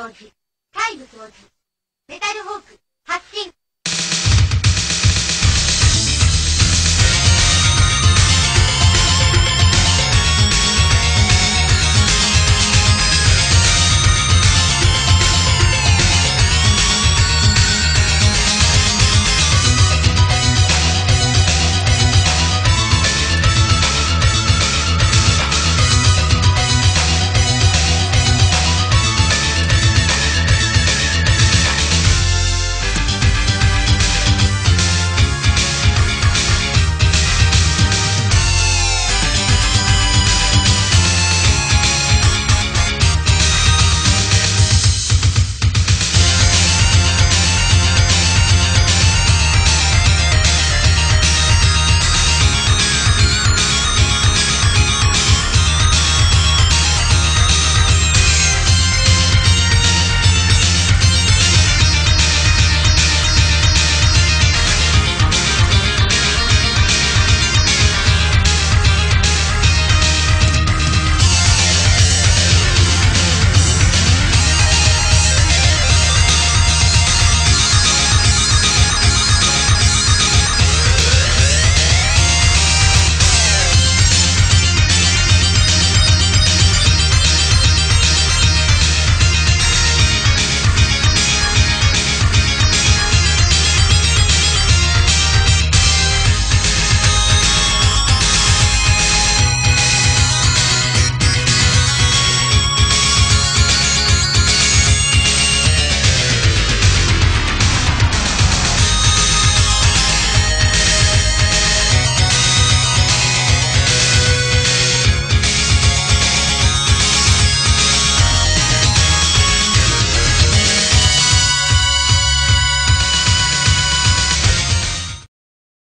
教授、タイム教授、メタルホーク、